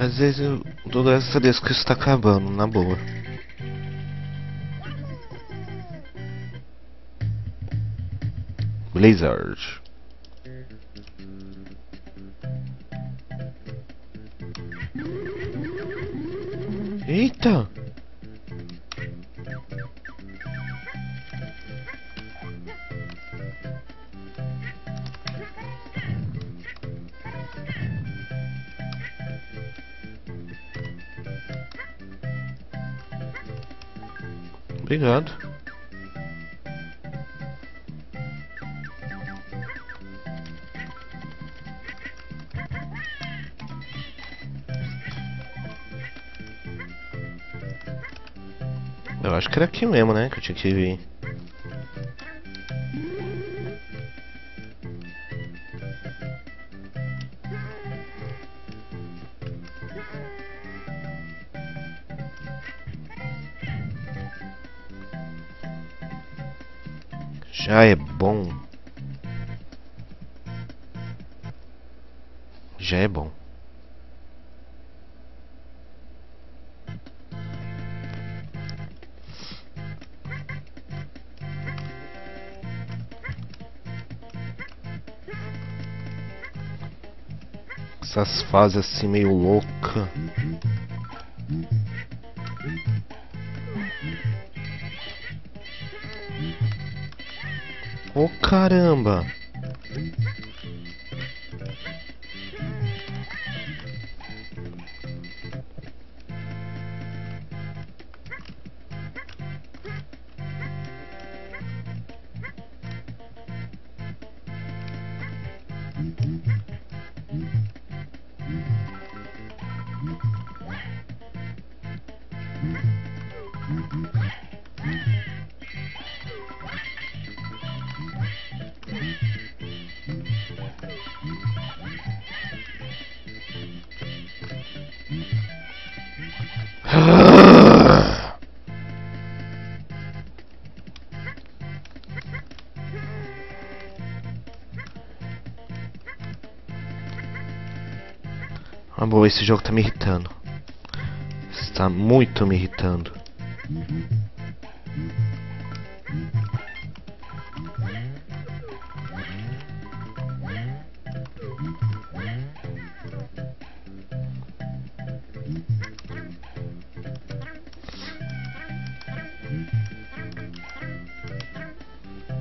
Às vezes eu dou graças a Deus que isso tá acabando, na boa. Blizzard. Eita! Obrigado. Eu acho que era aqui mesmo, né? Que eu tinha que vir. Já é bom. Já é bom. Essas fases assim meio louca. Ô oh, caramba! Boa, esse jogo tá me irritando. Está muito me irritando.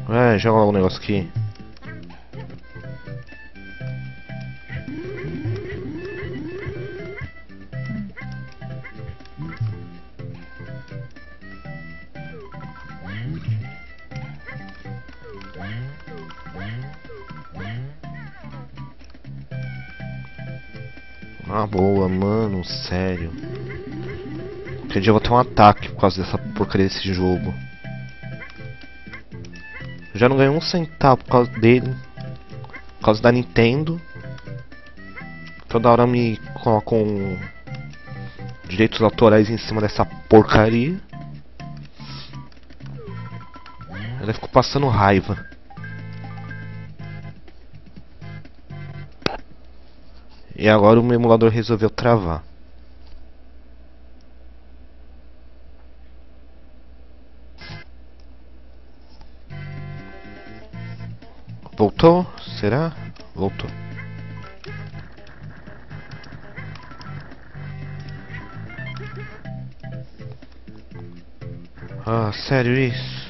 É, joga logo um negócio aqui. Ah, boa, mano, sério. Que dia eu vou ter um ataque por causa dessa porcaria desse jogo. Já não ganhei um centavo por causa dele. Por causa da Nintendo. Toda hora me colocam direitos autorais em cima dessa porcaria. Eu fico passando raiva. E agora o emulador resolveu travar. Voltou? Será? Voltou. Ah, sério isso?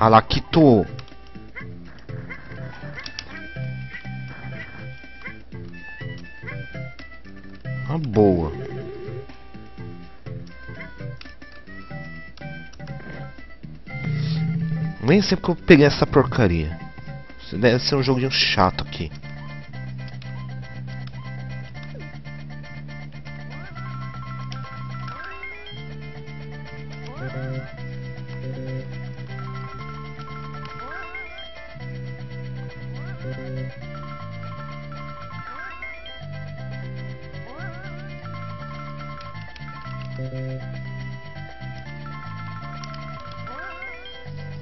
Alaquito. Uma nem sei porque eu peguei essa porcaria. Deve ser um joguinho chato aqui.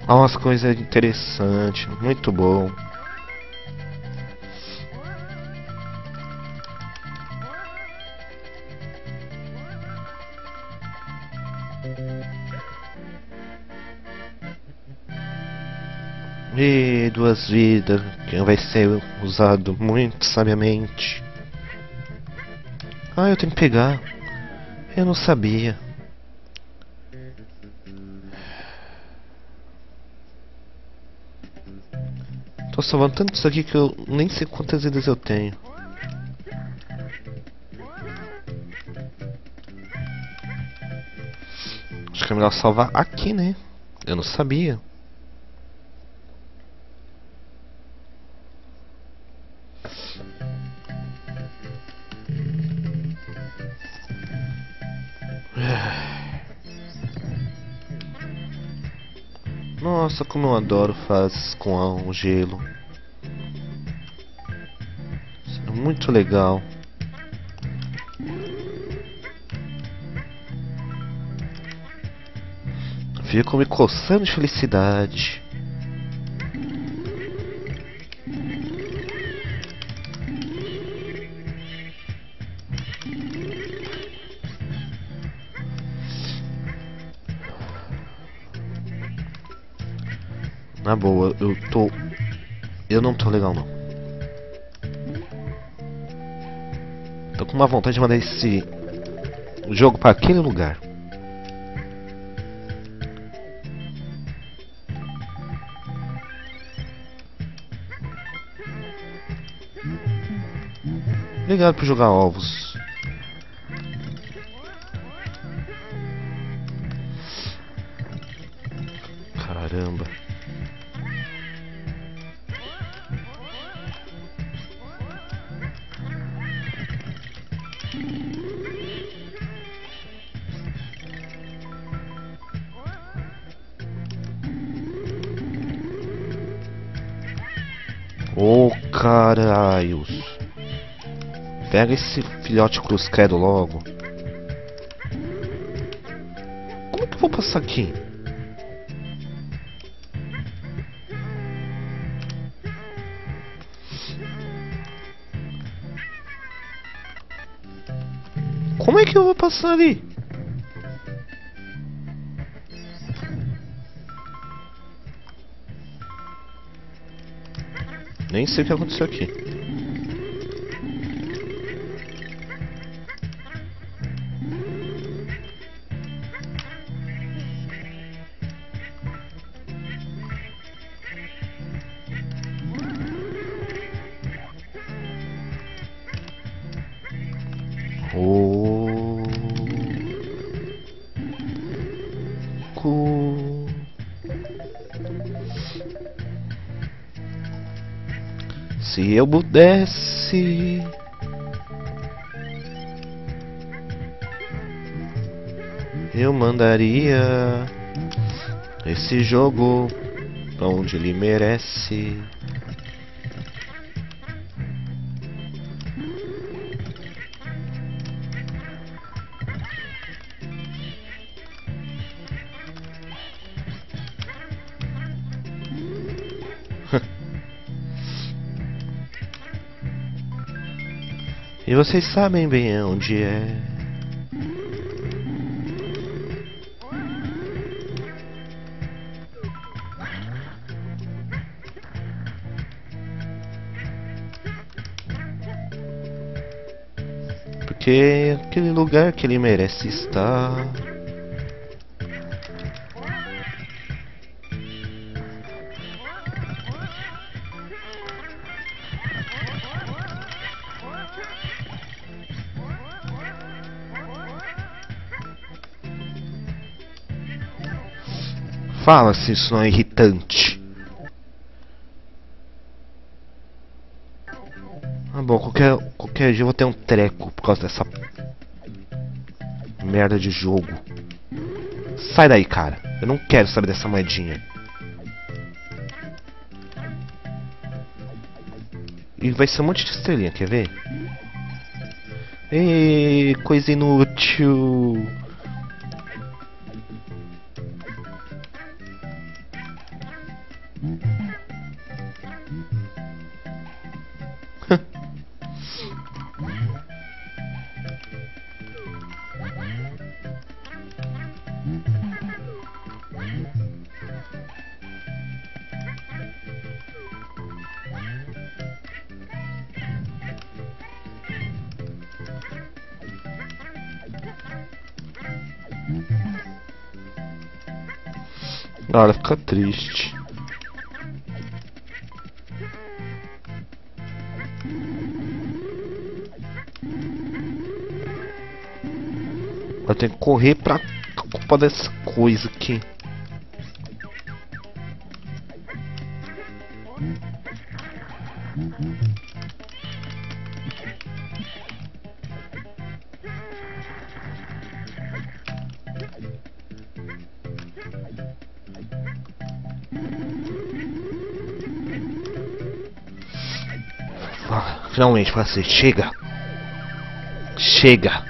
Olha umas coisas interessantes, muito bom. E duas vidas, que vai ser usado muito sabiamente. Ah, eu tenho que pegar. Eu não sabia. Tô salvando tanto isso aqui que eu nem sei quantas vidas eu tenho. Acho que é melhor salvar aqui, né? Eu não sabia. Nossa, como eu adoro fases com o gelo. É muito legal. Fico me coçando de felicidade. Na boa, eu tô. Eu não tô legal não. Tô com uma vontade de mandar esse jogo para aquele lugar. Obrigado por jogar ovos. Ô oh, caralhos. Pega esse filhote cruz credo logo. Como que eu vou passar aqui? Como é que eu vou passar ali? Nem sei o que aconteceu aqui. Se eu pudesse. Eu mandaria esse jogo pra onde ele merece. E vocês sabem bem onde é. Porque é aquele lugar que ele merece estar. Fala se isso não é irritante. Ah bom, qualquer, qualquer dia eu vou ter um treco por causa dessa merda de jogo. Sai daí, cara. Eu não quero saber dessa moedinha. E vai ser um monte de estrelinha, quer ver? Ê, coisa inútil. Na hora fica triste. Eu tenho que correr pra culpa dessa coisa aqui. Finalmente, você chega. Chega.